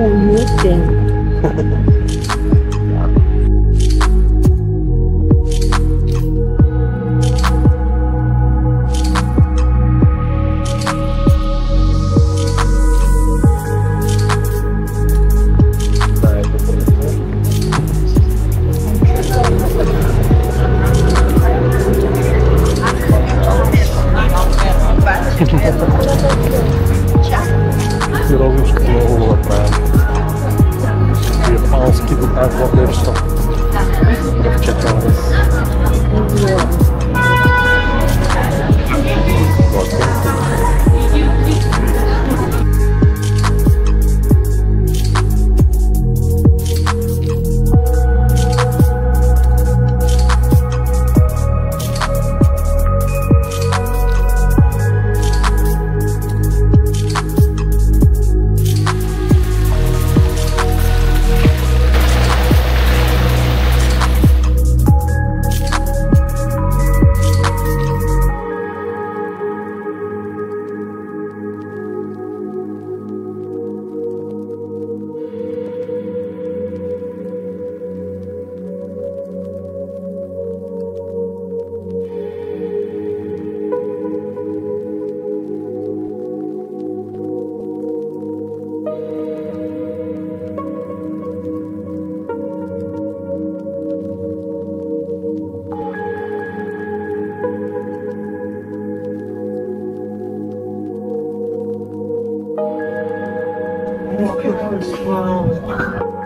Oh, nothing. walking from this world.